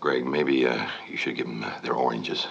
Greg, maybe uh, you should give them uh, their oranges.